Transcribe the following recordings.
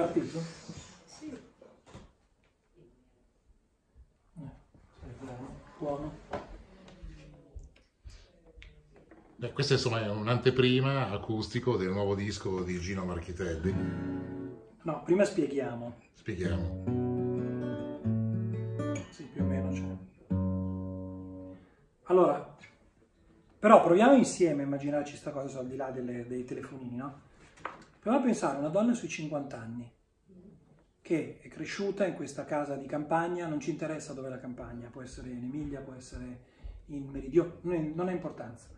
partito? Sì. Buono. buono. Beh, questa insomma è un'anteprima acustico del nuovo disco di Gino Marchitelli. No, prima spieghiamo. Spieghiamo. Sì, più o meno c'è. Allora, però proviamo insieme a immaginarci questa cosa al di là delle- dei telefonini, no? Proviamo a pensare a una donna sui 50 anni che è cresciuta in questa casa di campagna, non ci interessa dove è la campagna, può essere in Emilia, può essere in Meridione, non, ha importanza.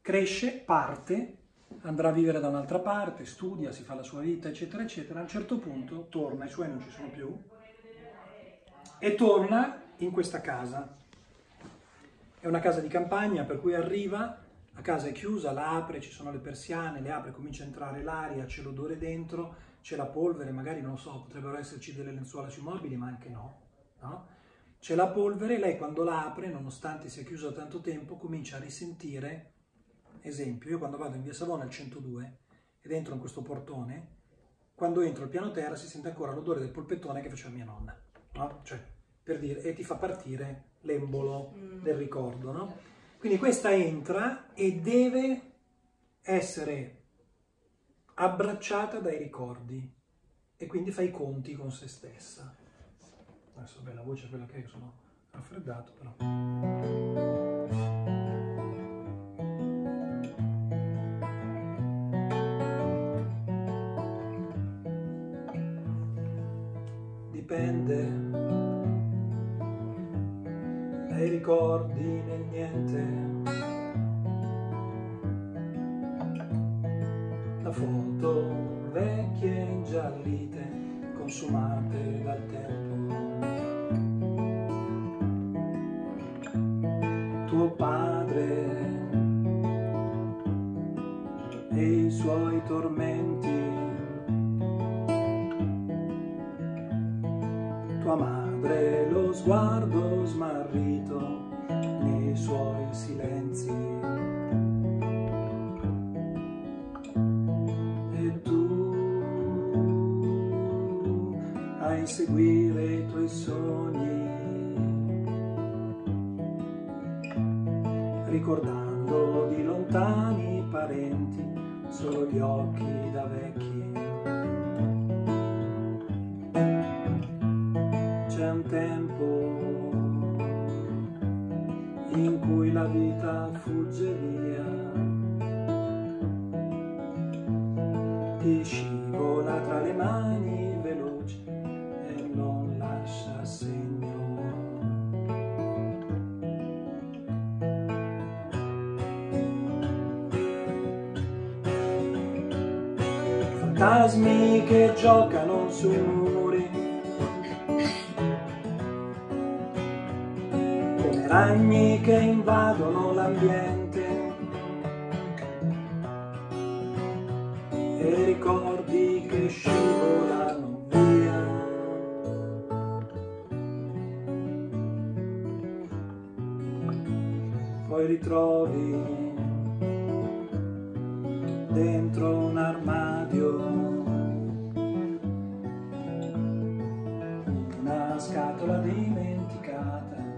Cresce, parte, andrà a vivere da un'altra parte, studia, si fa la sua vita, eccetera, eccetera. A un certo punto torna, i suoi non ci sono più, e torna in questa casa. È una casa di campagna per cui arriva, la casa è chiusa, la apre, ci sono le persiane, le apre, comincia a entrare l'aria, c'è l'odore dentro, c'è la polvere, magari non lo so, potrebbero esserci delle lenzuola sui mobili, ma anche no. no? C'è la polvere, lei quando la apre, nonostante sia chiusa tanto tempo, comincia a risentire, esempio, io quando vado in via Savona al 102 ed entro in questo portone, quando entro al piano terra si sente ancora l'odore del polpettone che faceva mia nonna, no? Cioè, per dire, e ti fa partire l'embolo del ricordo, no? Quindi questa entra e deve essere abbracciata dai ricordi e quindi fa i conti con se stessa. Adesso beh, la voce è quella che è, sono raffreddato però. Dipende dai ricordi nel niente. Da foto vecchie ingiallite, consumate dal tempo. Tuo padre e i suoi tormenti. Tua madre lo sguardo smarrito nei suoi silenzi. E tu a inseguire i tuoi sogni, ricordando di lontani parenti solo gli occhi da vecchi. In cui la vita fugge via, ti scivola tra le mani veloce e non lascia segno. Fantasmi che giocano sui muri ragni che invadono l'ambiente e ricordi che scivolano via. Poi ritrovi dentro un armadio una scatola dimenticata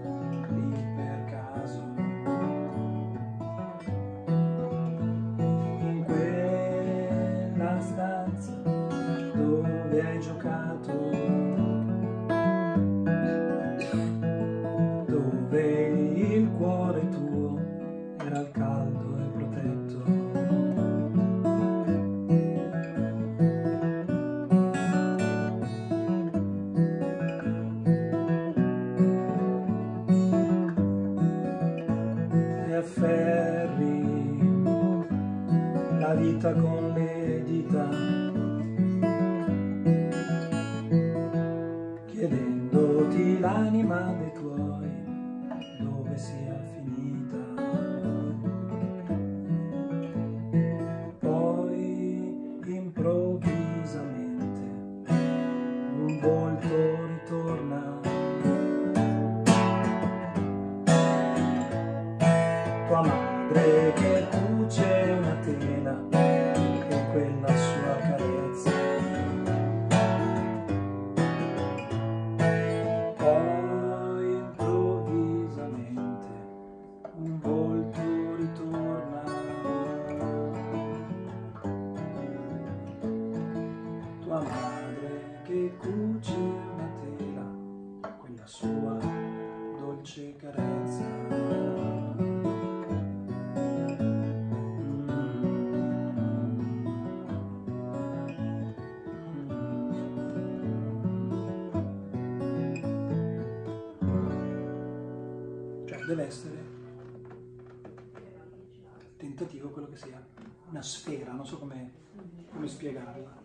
la sua madre che cuceva tela, quella sua dolce carezza. Cioè, deve essere tentativo quello che sia una sfera, non so come, come spiegarla.